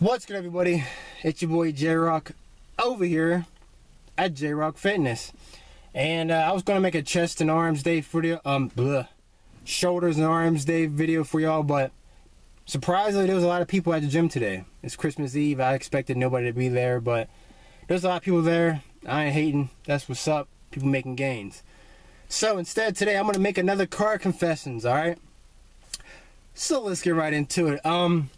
What's good, everybody? It's your boy J Rock over here at J Rock Fitness, and uh, I was gonna make a chest and arms day for the um bleh, shoulders and arms day video for y'all, but surprisingly, there was a lot of people at the gym today. It's Christmas Eve. I expected nobody to be there, but there's a lot of people there. I ain't hating. That's what's up. People making gains. So instead, today I'm gonna make another car confessions. All right. So let's get right into it. Um.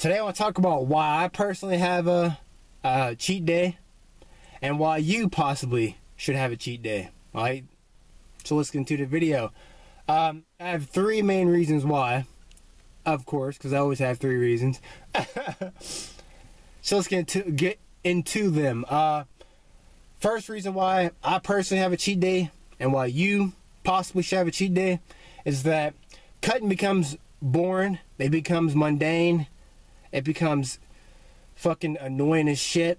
Today I want to talk about why I personally have a, a cheat day and why you possibly should have a cheat day. Alright? So let's get into the video. Um, I have three main reasons why. Of course, because I always have three reasons. so let's get into, get into them. Uh, first reason why I personally have a cheat day and why you possibly should have a cheat day is that cutting becomes boring, it becomes mundane, it becomes fucking annoying as shit.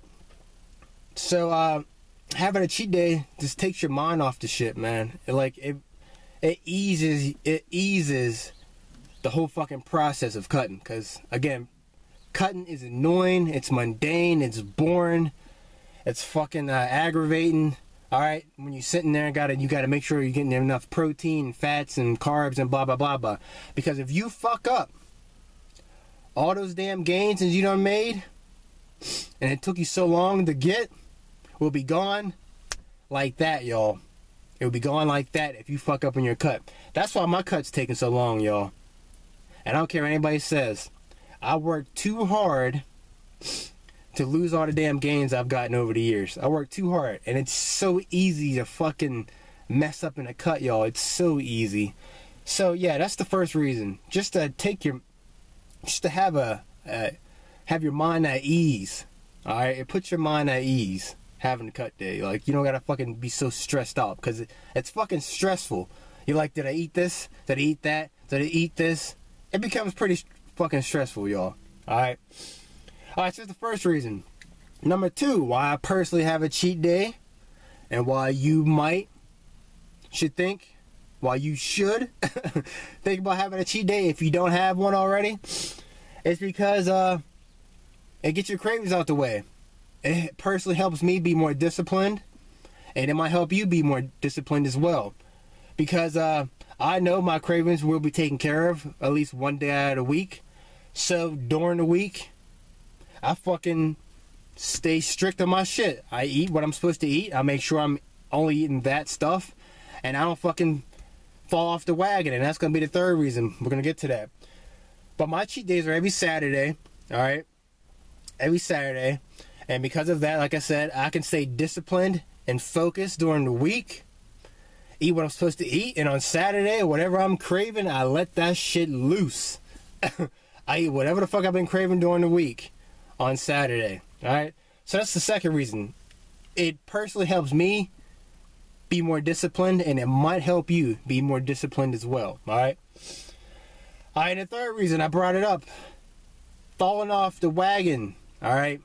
So uh, having a cheat day just takes your mind off the shit, man. It, like it, it eases it eases the whole fucking process of cutting. Cause again, cutting is annoying. It's mundane. It's boring. It's fucking uh, aggravating. All right, when you're sitting there, gotta you gotta make sure you're getting enough protein, fats, and carbs, and blah blah blah blah. Because if you fuck up all those damn gains that you done made and it took you so long to get will be gone like that, y'all. It will be gone like that if you fuck up in your cut. That's why my cut's taking so long, y'all. And I don't care what anybody says. I worked too hard to lose all the damn gains I've gotten over the years. I worked too hard. And it's so easy to fucking mess up in a cut, y'all. It's so easy. So yeah, that's the first reason. Just to take your just to have a, have your mind at ease. All right, it puts your mind at ease having a cut day. Like you don't gotta fucking be so stressed out because it, it's fucking stressful. You're like, did I eat this? Did I eat that? Did I eat this? It becomes pretty fucking stressful, y'all. All right. All right. So that's the first reason. Number two, why I personally have a cheat day, and why you might should think why you should think about having a cheat day if you don't have one already is because uh, it gets your cravings out the way. It personally helps me be more disciplined, and it might help you be more disciplined as well. Because uh, I know my cravings will be taken care of at least one day out of the week. So during the week, I fucking stay strict on my shit. I eat what I'm supposed to eat. I make sure I'm only eating that stuff, and I don't fucking fall off the wagon, and that's gonna be the third reason. We're gonna get to that. But my cheat days are every Saturday, all right? Every Saturday. And because of that, like I said, I can stay disciplined and focused during the week. Eat what I'm supposed to eat, and on Saturday, whatever I'm craving, I let that shit loose. I eat whatever the fuck I've been craving during the week on Saturday. Alright? So that's the second reason. It personally helps me be more disciplined, and it might help you be more disciplined as well. All right. All right. And the third reason I brought it up, falling off the wagon. All right.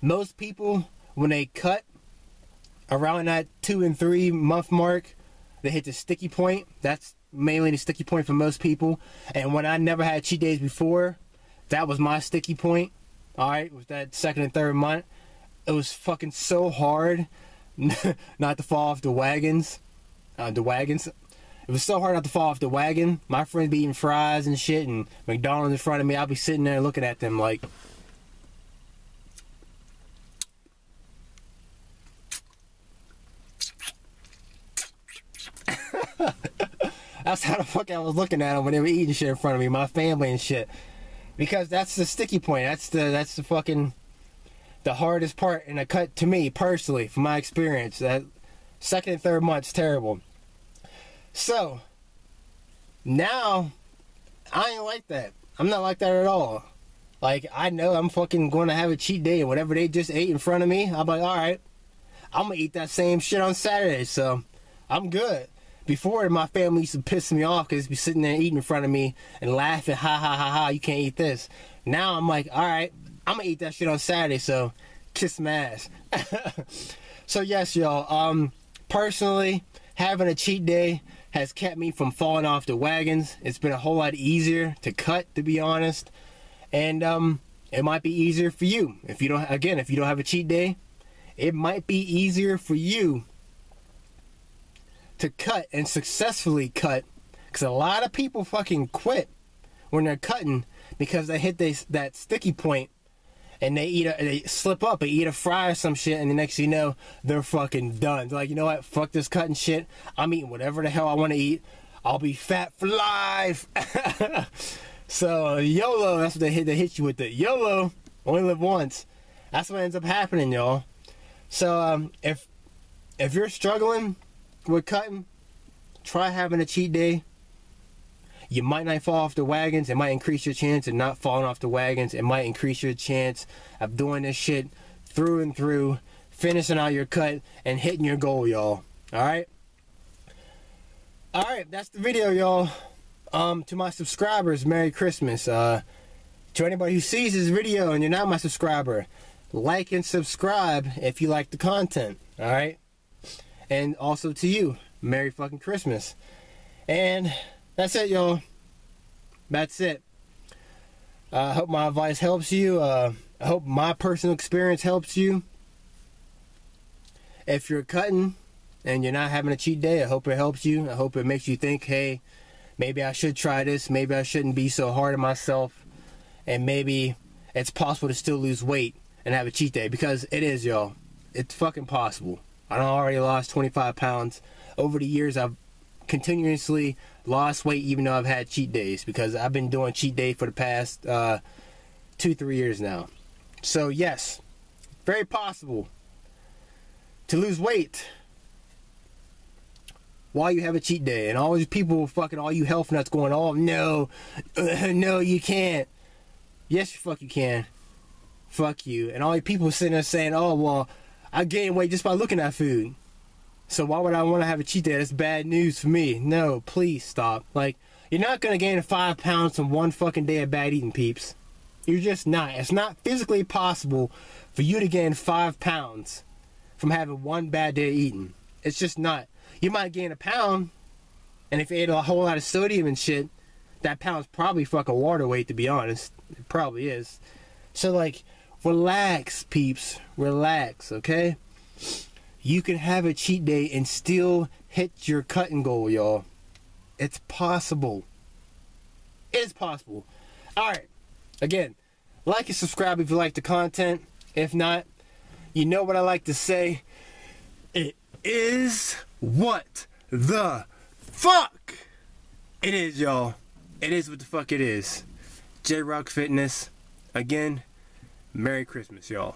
Most people, when they cut around that two and three month mark, they hit the sticky point. That's mainly the sticky point for most people. And when I never had cheat days before, that was my sticky point. All right, with that second and third month, it was fucking so hard not to fall off the wagons. Uh, the wagons. It was so hard not to fall off the wagon. My friends be eating fries and shit, and McDonald's in front of me. I'll be sitting there looking at them like. that's how the fuck I was looking at them when they were eating shit in front of me, my family and shit. Because that's the sticky point. That's the that's the fucking the hardest part in a cut to me personally, from my experience. That second and third month's terrible. So now I ain't like that. I'm not like that at all. Like I know I'm fucking going to have a cheat day whatever they just ate in front of me, I'm like, all right, I'm gonna eat that same shit on Saturday. So I'm good. Before my family used to piss me off because be sitting there eating in front of me and laughing, ha ha ha ha, you can't eat this. Now I'm like, all right, I'm gonna eat that shit on Saturday, so kiss my ass. so yes, y'all. Um, personally, having a cheat day has kept me from falling off the wagons. It's been a whole lot easier to cut, to be honest. And um, it might be easier for you. If you don't, again, if you don't have a cheat day, it might be easier for you to cut and successfully cut. Because a lot of people fucking quit when they're cutting because they hit this, that sticky point and they eat a, they slip up and eat a fry or some shit, and the next you know, they're fucking done. They're like, you know what? Fuck this cutting shit. I'm eating whatever the hell I want to eat. I'll be fat for life. so YOLO, that's what they hit. They hit you with the YOLO. Only live once. That's what ends up happening, y'all. So um, if if you're struggling with cutting, try having a cheat day you might not fall off the wagons. It might increase your chance of not falling off the wagons. It might increase your chance of doing this shit through and through, finishing out your cut and hitting your goal, y'all. All right. All right, that's the video, y'all. Um, to my subscribers, Merry Christmas. Uh, to anybody who sees this video and you're not my subscriber, like and subscribe if you like the content. All right. And also to you, Merry fucking Christmas. And that's it, y'all. That's it. I uh, hope my advice helps you. Uh, I hope my personal experience helps you. If you're cutting and you're not having a cheat day, I hope it helps you. I hope it makes you think, hey, maybe I should try this. Maybe I shouldn't be so hard on myself. And maybe it's possible to still lose weight and have a cheat day because it is, y'all. It's fucking possible. I already lost 25 pounds. Over the years, I've continuously lost weight even though I've had cheat days because I've been doing cheat day for the past uh, two, three years now. So, yes, very possible to lose weight while you have a cheat day. And all these people, fucking all you health nuts going, oh, no, uh, no, you can't. Yes, fuck you can. Fuck you. And all you people sitting there saying, oh, well, I gain weight just by looking at food. So why would I want to have a cheat day? That's bad news for me. No, please stop. Like, you're not gonna gain five pounds from one fucking day of bad eating, peeps. You're just not. It's not physically possible for you to gain five pounds from having one bad day of eating. It's just not. You might gain a pound, and if you ate a whole lot of sodium and shit, that pound's probably fucking water weight, to be honest. It probably is. So, like, relax, peeps. Relax, okay? You can have a cheat day and still hit your cutting goal, y'all. It's possible. It's possible. All right. Again, like and subscribe if you like the content. If not, you know what I like to say. It is what the fuck it is, y'all. It is what the fuck it is. J Rock Fitness. Again, Merry Christmas, y'all.